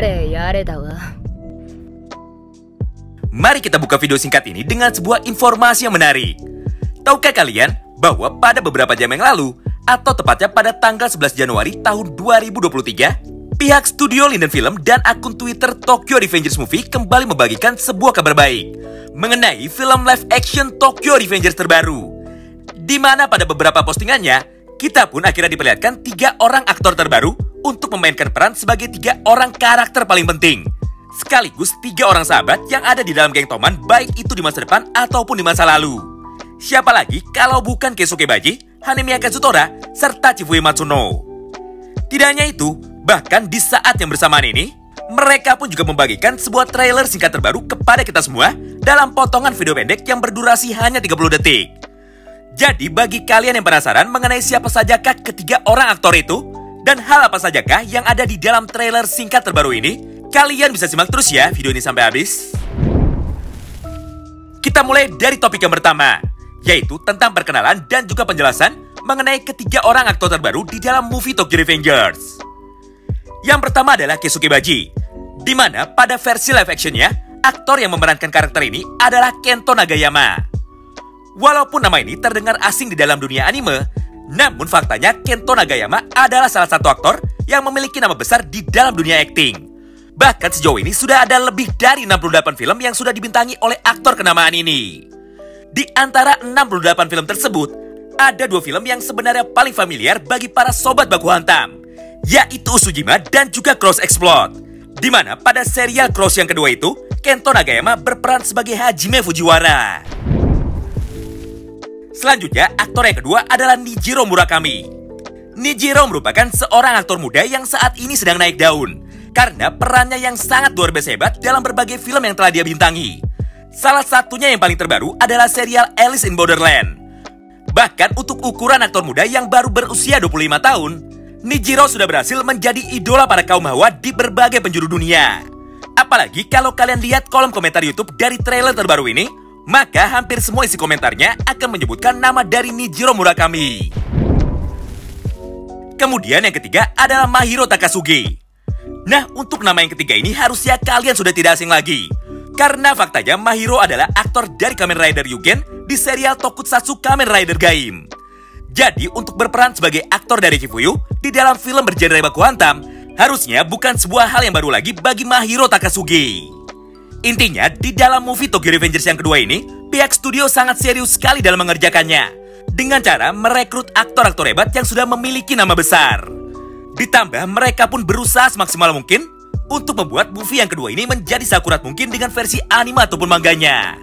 わ Mari kita buka video singkat ini dengan sebuah informasi yang menarik. Tahukah kalian bahwa pada beberapa jam yang lalu, atau tepatnya pada tanggal 11 Januari tahun 2023, pihak studio Linden Film dan akun Twitter Tokyo Revengers Movie kembali membagikan sebuah kabar baik mengenai film live action Tokyo Revengers terbaru. Di mana pada beberapa postingannya, kita pun akhirnya diperlihatkan tiga orang aktor terbaru untuk memainkan peran sebagai tiga orang karakter paling penting sekaligus tiga orang sahabat yang ada di dalam geng Toman baik itu di masa depan ataupun di masa lalu. Siapa lagi kalau bukan Keisuke Baji, Hanemiya Kazutora, serta Chifue Matsuno. Tidak hanya itu, bahkan di saat yang bersamaan ini, mereka pun juga membagikan sebuah trailer singkat terbaru kepada kita semua dalam potongan video pendek yang berdurasi hanya 30 detik. Jadi bagi kalian yang penasaran mengenai siapa sajakah ketiga orang aktor itu, dan hal apa sajakah yang ada di dalam trailer singkat terbaru ini, Kalian bisa simak terus ya video ini sampai habis. Kita mulai dari topik yang pertama, yaitu tentang perkenalan dan juga penjelasan mengenai ketiga orang aktor terbaru di dalam movie Tokyo Revengers. Yang pertama adalah Keisuke Baji, di mana pada versi live actionnya, aktor yang memerankan karakter ini adalah Kento Nagayama. Walaupun nama ini terdengar asing di dalam dunia anime, namun faktanya Kento Nagayama adalah salah satu aktor yang memiliki nama besar di dalam dunia akting. Bahkan sejauh ini sudah ada lebih dari 68 film yang sudah dibintangi oleh aktor kenamaan ini. Di antara 68 film tersebut, ada dua film yang sebenarnya paling familiar bagi para sobat baku hantam, yaitu Usujima dan juga Cross Explode. Di mana pada serial Cross yang kedua itu, Kento Nagayama berperan sebagai Hajime Fujiwara. Selanjutnya, aktor yang kedua adalah Nijiro Murakami. Nijiro merupakan seorang aktor muda yang saat ini sedang naik daun karena perannya yang sangat luar biasa hebat dalam berbagai film yang telah dia bintangi. Salah satunya yang paling terbaru adalah serial Alice in Borderland. Bahkan untuk ukuran aktor muda yang baru berusia 25 tahun, Nijiro sudah berhasil menjadi idola para kaum hawa di berbagai penjuru dunia. Apalagi kalau kalian lihat kolom komentar YouTube dari trailer terbaru ini, maka hampir semua isi komentarnya akan menyebutkan nama dari Nijiro Murakami. Kemudian yang ketiga adalah Mahiro Takasugi. Nah, untuk nama yang ketiga ini harusnya kalian sudah tidak asing lagi. Karena faktanya Mahiro adalah aktor dari Kamen Rider Yugen di serial Tokusatsu Kamen Rider Gaim. Jadi, untuk berperan sebagai aktor dari Kifuyu di dalam film bergenre baku hantam, harusnya bukan sebuah hal yang baru lagi bagi Mahiro Takasugi. Intinya, di dalam movie Tokyo Revengers yang kedua ini, pihak studio sangat serius sekali dalam mengerjakannya. Dengan cara merekrut aktor-aktor hebat yang sudah memiliki nama besar. Ditambah mereka pun berusaha semaksimal mungkin untuk membuat movie yang kedua ini menjadi seakurat mungkin dengan versi anime ataupun mangganya.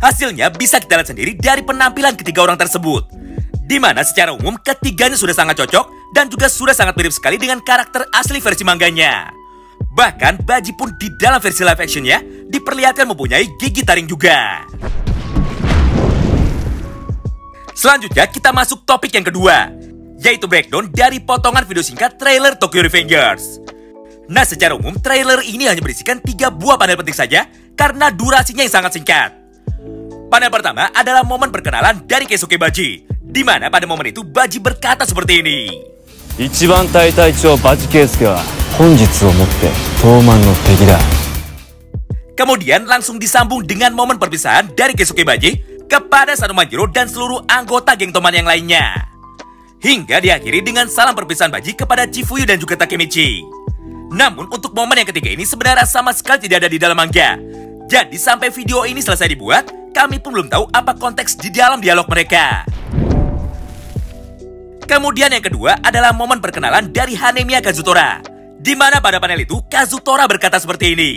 Hasilnya bisa kita lihat sendiri dari penampilan ketiga orang tersebut. Di mana secara umum ketiganya sudah sangat cocok dan juga sudah sangat mirip sekali dengan karakter asli versi mangganya. Bahkan Baji pun di dalam versi live actionnya diperlihatkan mempunyai gigi taring juga. Selanjutnya kita masuk topik yang kedua, yaitu breakdown dari potongan video singkat trailer Tokyo Revengers. Nah, secara umum trailer ini hanya berisikan tiga buah panel penting saja karena durasinya yang sangat singkat. Panel pertama adalah momen perkenalan dari Keisuke Baji, di mana pada momen itu Baji berkata seperti ini. 一番隊隊長バジケイスケは本日をもって東満の敵だ Kemudian langsung disambung dengan momen perpisahan dari Keisuke Baji kepada Sarumanjiro dan seluruh anggota geng Toman yang lainnya. Hingga diakhiri dengan salam perpisahan Baji kepada Chifuyu dan juga Takemichi. Namun untuk momen yang ketiga ini sebenarnya sama sekali tidak ada di dalam manga. Jadi sampai video ini selesai dibuat, kami pun belum tahu apa konteks di dalam dialog mereka. Kemudian yang kedua adalah momen perkenalan dari Hanemiya Kazutora. Di mana pada panel itu Kazutora berkata seperti ini.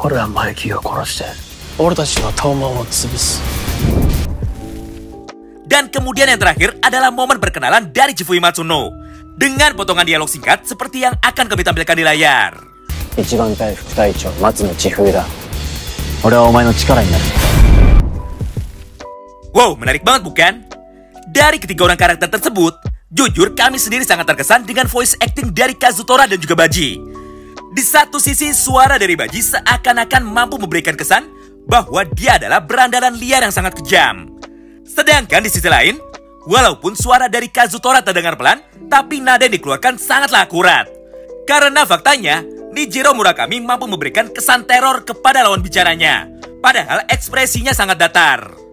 俺はマイキーを殺して俺たちの東門を潰す Dan kemudian yang terakhir adalah momen perkenalan dari Chifui Matsuno. Dengan potongan dialog singkat seperti yang akan kami tampilkan di layar. 一番隊副隊長松野千冬だ俺はお前の力になる Wow, menarik banget bukan? Dari ketiga orang karakter tersebut, jujur kami sendiri sangat terkesan dengan voice acting dari Kazutora dan juga Baji. Di satu sisi, suara dari Baji seakan-akan mampu memberikan kesan bahwa dia adalah berandalan liar yang sangat kejam. Sedangkan di sisi lain, walaupun suara dari Kazutora terdengar pelan, tapi nada yang dikeluarkan sangatlah akurat. Karena faktanya, Nijiro Murakami mampu memberikan kesan teror kepada lawan bicaranya. Padahal ekspresinya sangat datar.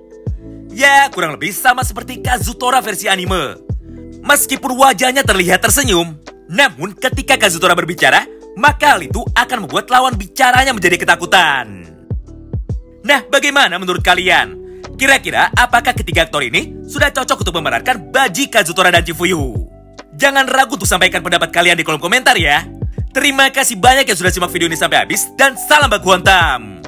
Ya, kurang lebih sama seperti Kazutora versi anime. Meskipun wajahnya terlihat tersenyum, namun ketika Kazutora berbicara, maka hal itu akan membuat lawan bicaranya menjadi ketakutan. Nah, bagaimana menurut kalian? Kira-kira apakah ketiga aktor ini sudah cocok untuk memerankan Baji Kazutora dan Chifuyu? Jangan ragu untuk sampaikan pendapat kalian di kolom komentar ya. Terima kasih banyak yang sudah simak video ini sampai habis dan salam baku hantam.